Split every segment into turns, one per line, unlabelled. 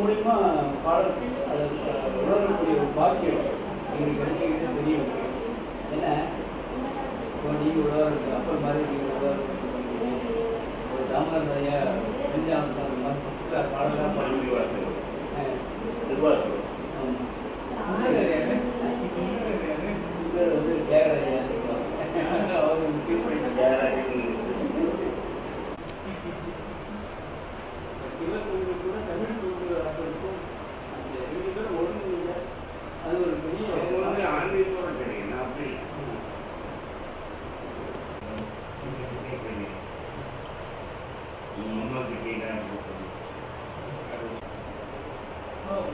மூலியமா பாடத்தை அதை உணரக்கூடிய ஒரு பாக்கியம் எங்களுக்கு கிடைக்கிறது தெரிய இருக்கு என்ன இப்போ நீங்கள் உழவர் அப்பர் மாதிரி நீங்கள் உழவர் ஒரு தாமரையா பெஞ்சாம மாதிரி பாடலாம் பாடி
திருவாசகம். திருவாசகம்.
சுந்தர் வந்து சொல்லுவாங்க அவர் முக்கியம் பண்ணிட்டு
தியாகராஜன்
சிவகோவில் கூட தமிழ் கோவிலுக்கும் அந்த ரெண்டு பேரும் ஒழுங்கு இல்லை அது ஒரு பெரிய
அவங்க வந்து ஆன்மீகத்தோட சரி நான் அப்படி இல்லை. உங்க அம்மா கிட்டே தான் போகணும்.
முதல் மூணு மூணு தேவை அதில் என்ன பாட்டு வரும்?
சரி, ஓகே, நீங்க சரியா
அதாவது இதான் எதிர்கட்சி நாற்பத்தி மூணாயிரம் இந்த விஞ்ஞான சொன்னது மூணாயிரம் சுந்தரர்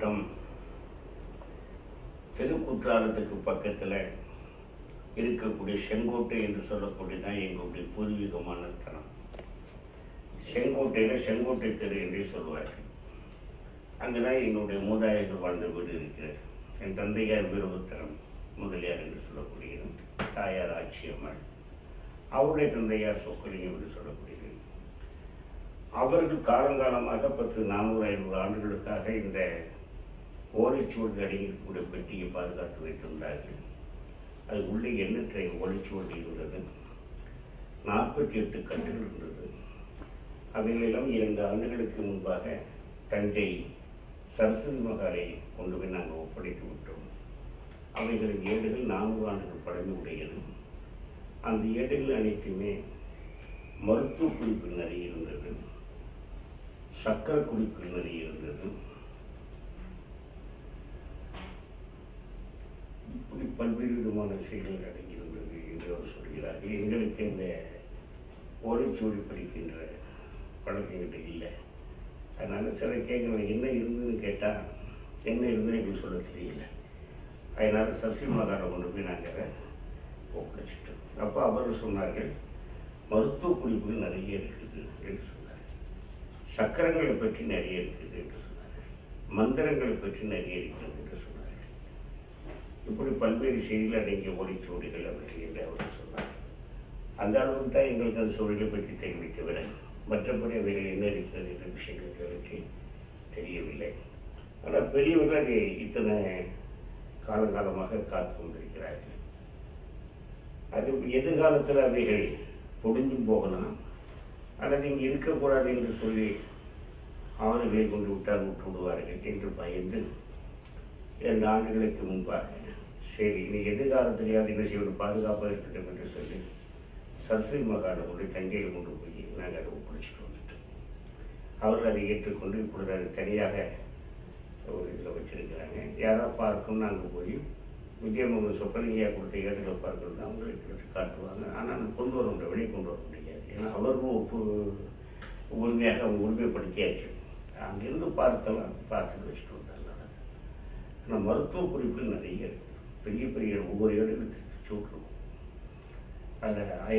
திருநெல்வேலி திருக்குற்றாலத்துக்கு பக்கத்தில் இருக்கக்கூடிய செங்கோட்டை என்று சொல்லக்கூடியதான் எங்களுடைய பூர்வீகமான தலம். செங்கோட்டையில் செங்கோட்டை தெரு என்றே சொல்வார்கள் அங்குதான் எங்களுடைய மூதாதையர்கள் வாழ்ந்த வீடு இருக்கிறது. என் தந்தையார் வீரபுத்திரம் முதலியார் என்று சொல்லக்கூடியது தாயார் ஆட்சியம்மாள் அவருடைய தந்தையார் சொக்கலிங்கம் என்று சொல்லக்கூடியது அவர்கள் காலங்காலமாக பத்து நானூறு ஐநூறு ஆண்டுகளுக்காக இந்த ஓலைச்சுவடு கூட பெட்டியை பாதுகாத்து வைத்திருந்தார்கள். அது உள்ளே எண்ணற்ற ஓலைச்சுவடு இருந்தது. நாற்பத்தி எட்டு கட்டுகள் இருந்தது. அவைகளெல்லாம் இரண்டு ஆண்டுகளுக்கு முன்பாக தஞ்சை சரஸ்வதி மகாலை கொண்டு போய் நாங்கள் ஒப்படைத்து விட்டோம். அவைகளின் ஏடுகள் நான்கு ஆண்டுகள் பழமை உடையது அந்த ஏடுகள் அனைத்துமே மருத்துவ குறிப்பு நிறைய இருந்தது. சக்கர குறிப்பு நிறைய இருந்தது. இப்படி பல்வேறு விதமான விஷயங்கள் அடங்கியிருந்தது என்று அவர் சொல்கிறார் எங்களுக்கு இந்த ஓலைச்சுவடி படிக்கின்ற பழக்கங்கிட்ட இல்லை. அதனால் சில கேட்குறேன் என்ன இருந்ததுன்னு கேட்டால் என்ன இருந்ததுன்னு எங்களுக்கு சொல்ல தெரியல. அதனால் சசி மகாரை கொண்டு போய் நாங்கள் ஒப்படைச்சிட்டோம். அப்போ அவர் சொன்னார்கள் மருத்துவ குறிப்புகள் நிறைய இருக்குது என்று சொன்னார். சக்கரங்களை பற்றி நிறைய இருக்குது என்று சொன்னார். மந்திரங்களை பற்றி நிறைய இருக்குது என்று சொன்னார். இப்படி பல்வேறு செய்திகள் அடங்கிய ஒளிச்சுவடிகள் அவர்கள் என்று அவர் சொன்னார் அந்த அளவுக்கு தான் எங்களுக்கு அந்த சூழலை பற்றி தெரிவித்த விட மற்றபடி அவைகள் என்ன இருக்கிறது என்ற விஷயங்கள் எங்களுக்கு தெரியவில்லை. ஆனால் பெரியவர்கள் அதை இத்தனை காலங்காலமாக காத்து கொண்டிருக்கிறார்கள். அது எதிர்காலத்தில் அவைகள் பொடிஞ்சும் போகலாம். அல்லது இங்கே இருக்கக்கூடாது என்று சொல்லி அவர்களை கொண்டு விட்டால் விட்டு விடுவார்கள் என்று பயந்து இரண்டு ஆண்டுகளுக்கு முன்பாக சரி இனி எதிர்காலத்திலேயாவது என்ன செய்வது பாதுகாப்பாக இருக்கட்டும் என்று சொல்லி சரஸ்வதி மகாலை கொண்டு தஞ்சையில் கொண்டு போய் நாங்கள் அதை ஒப்படைச்சிட்டு வந்துட்டோம் அவர்கள் அதை ஏற்றுக்கொண்டு இப்பொழுது அது தனியாக ஒரு இதில் வச்சிருக்கிறாங்க. யாராவது பார்க்கும் நாங்கள் போய் விஜயமோகன் சொப்பலிங்கையா கொடுத்த இடத்துல பார்க்கறது தான் அவங்களுக்கு எடுத்து காட்டுவாங்க. ஆனால் கொண்டு வர முடியாது வெளியே கொண்டு வர முடியாது. ஏன்னா அவர்களும் ஒப்பு உரிமையாக அவங்க உரிமைப்படுத்தியாச்சு. அங்கிருந்து பார்க்கலாம் பார்த்துட்டு வச்சுட்டு வந்தாங்க ஆனால் மருத்துவ குறிப்புகள் நிறைய இருக்குது பெரிய பெரிய ஒவ்வொரு திருச்சி விட்ருக்கும் அதில் ஆய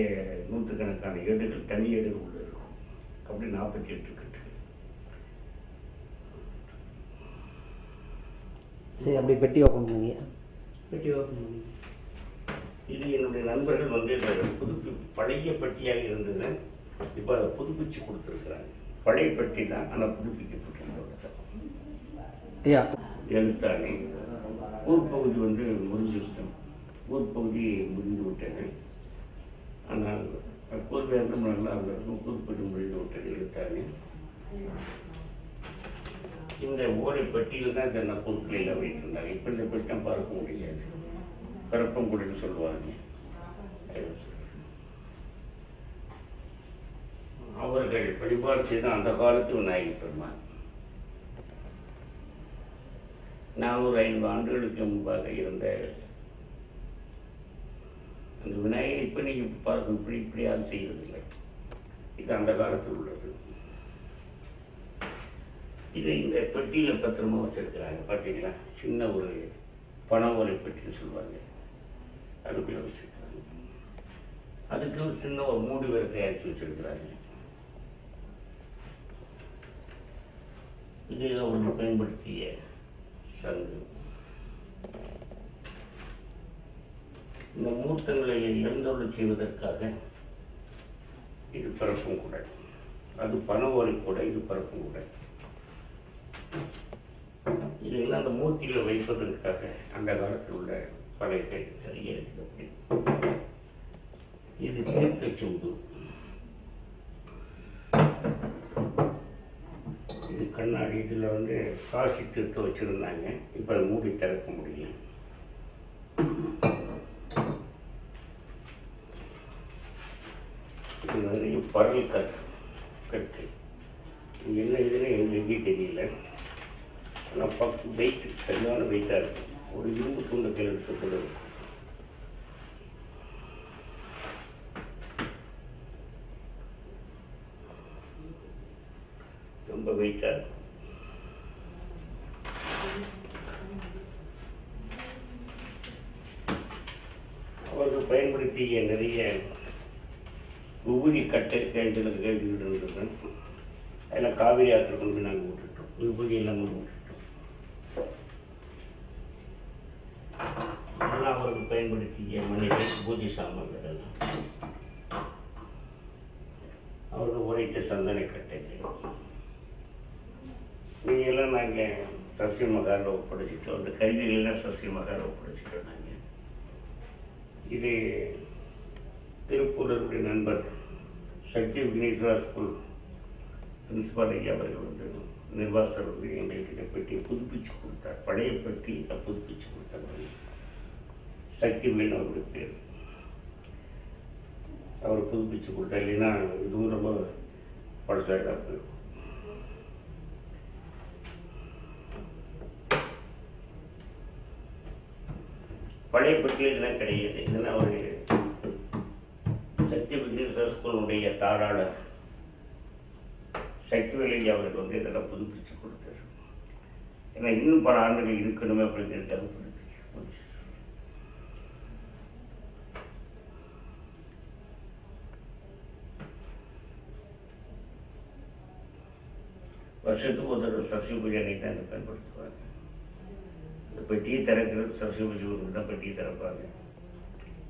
நூற்றுக்கணக்கான ஏடுகள் தனி ஏடுகள் உள்ள இருக்கும். அப்படி நாற்பத்தி எட்டு கட்டுகள்.
சரி அப்படி பெட்டி ஓப்பன் பண்ணுங்க
பெட்டி ஓப்பன் பண்ணி
இது என்னுடைய நண்பர்கள் வந்து புதுப்பி பழைய பெட்டியாக இருந்தது இப்போ புதுப்பிச்சு கொடுத்துருக்குறாங்க. பழைய பெட்டி தான் ஆனால் புதுப்பிக்கப்பட்டிருக்கிறது. எழுத்தாணி. ஊர் பகுதி வந்து முடிஞ்சிருச்சு ஊர் பகுதி முடிந்து விட்டது. ஆனால் கூர் வேண்டும் நல்லா இருக்கும். குறிப்பிட்டு முடிந்து விட்டது எழுத்தாணி இந்த ஓலை பெட்டியில் தான் இதை நான் பொருட்களில் வைத்திருந்தாங்க. இப்போ இந்த பெட்டம் பார்க்க முடியாது. கருப்பங்குடின்னு சொல்லுவாங்க. அவர்கள் வழிபாடு செய்த அந்த காலத்து விநாயகர் பெருமான். நானூறு ஐந்து ஆண்டுகளுக்கு முன்பாக இருந்த அந்த விநாயகர் இப்போ நீங்கள் பார்க்க இப்படி இப்படியாவது செய்வதில்லை இது அந்த காலத்தில் உள்ளது. இது இந்த பெட்டியில் பத்திரமா வச்சிருக்கிறாங்க. பார்த்தீங்களா? சின்ன ஒரு பண ஓலை பெட்டின்னு சொல்லுவாங்க. அதுக்குள்ளே வச்சிருக்கிறாங்க அதுக்கு ஒரு சின்ன ஒரு மூடி வேறு தயாரித்து வச்சிருக்கிறாங்க. இதை அவர்கள் பயன்படுத்திய சங்கு இந்த மூர்த்தங்களை எழுந்தொள்ள செய்வதற்காக இது பிறப்பும் கூட. அது பண கூட இது பிறப்பும் கூட. இதெல்லாம் அந்த மூர்த்திகளை வைப்பதற்காக அந்த காலத்தில் உள்ள படைகள் நிறைய இருக்குது இது தீர்த்த சூடு இது கண்ணாடி இதில் வந்து காசி திருத்த வச்சுருந்தாங்க. இப்போ அதை மூடி திறக்க முடியல. இது நிறைய பரல் கட் கட்டு என்ன இதுன்னு எங்களுக்கே தெரியல. ஆனால் பக்கம் வெயிட் சரியான வெயிட்டாக இருக்கும் ஒரு இரும்பு துண்டுகள் எடுத்துக்கூட ரொம்ப வெயிட்டாக இருக்கும் அவர்கள் பயன்படுத்திய நிறைய உபரி கட்டை என்று கேள்வி இருந்தது அதில் காவிரி ஆற்று கொண்டு போய் நாங்கள் விட்டுட்டோம் உபரி எல்லாம் கொண்டு விட்டுட்டோம் அதெல்லாம் அவர்கள் பயன்படுத்திய மனிதர் பூஜை சாமான்கள் எல்லாம். அவர்கள் உரைத்த சந்தன கட்டைகள். நீங்கள்லாம் நாங்கள் சசி மகாரில் ஒப்படைச்சிட்டோம். அந்த கல்விகள்லாம் சசி மகாரில் ஒப்படைச்சிட்டோம் நாங்கள் இது திருப்பூரருடைய நண்பர் சக்தி விக்னேஸ்வரா ஸ்கூல் பிரின்சிபால் ஐயா அவர்கள் வந்து நிர்வாசர் வந்து எங்களுக்கு இந்த பெட்டியை புதுப்பிச்சு கொடுத்தார். பழைய பெட்டி இதை புதுப்பிச்சு கொடுத்தார். சக்தி மீன் அவருடைய பேர். அவர் புதுப்பிச்சு கொடுத்தார். இல்லைன்னா இதுவும் ரொம்ப பழசாக தான் போயிருக்கும் பழைய இதெல்லாம் கிடையாது. இதெல்லாம் ஒரு சக்தி விக்னேஸ்வர ஸ்கூலுடைய தாராளர் சக்திவேலி அவர்கள் வந்து இதெல்லாம் புதுப்பிச்சு கொடுத்தார். ஏன்னா இன்னும் பல ஆண்டுகள் இருக்கணுமே அப்படிங்கிறதுக்காக புதுப்பிச்சு வருஷத்துக்கு ஒரு தடவை சரஸ்வதி பூஜை அன்னைக்கு தான் பயன்படுத்துவாங்க. பெட்டியை திறக்கிறது சரஸ்வதி பூஜை ஊருக்கு தான் பெட்டியை திறப்பாங்க.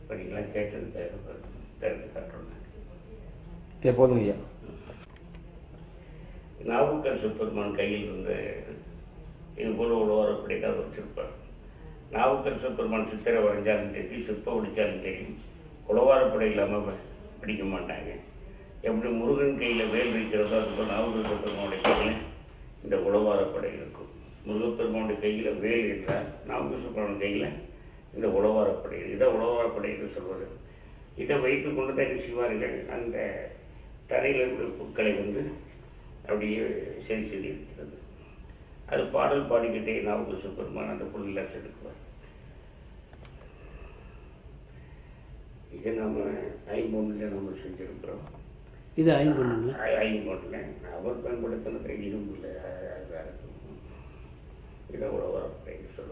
படிக்கலாம் கேட்டதுக்காக திறந்து காட்டுறோம்
எப்போதும் ஐயா.
நாவுக்கரசு பெருமான் கையில் இருந்த இது. போல உழவாரப்படி தான் வச்சிருப்பார். நாவுக்கரசு பெருமான் சித்திரை வரைஞ்சாலும் சரி சிற்ப பிடிச்சாலும் சரி உழவாரப்படை இல்லாமல் பிடிக்க மாட்டாங்க. எப்படி முருகன் கையில் வேல் இருக்கிறதோ அதுபோல் நாவுக்கரசு பெருமானுடைய கையில் இந்த உழவாரப்படை இருக்கும். முருகப்பெருமானுடைய கையில் வேல் என்றால் நாவுக்கரசு பெருமான் கையில் இந்த உழவாரப்படை இதை உழவாரப்படை என்று சொல்வது. இதை வைத்து கொண்டு தான் என்ன செய்வார்கள் அந்த தரையில் இருக்கிற புட்களை வந்து அப்படியே சரி இருக்கிறது. அது பாடல் பாடிக்கிட்டே நாவுக்கு பெருமான் அந்த புள்ளில் செதுக்குவார். இது நம்ம ஐம்பொன்னில் நம்ம செஞ்சுருக்கிறோம்.
இது ஐம்பொண்ணுங்களா
ஐம்பொன்னில். அவர் பயன்படுத்தினது இரும்புல இதாக இருக்கும் you know we're lot of things, so.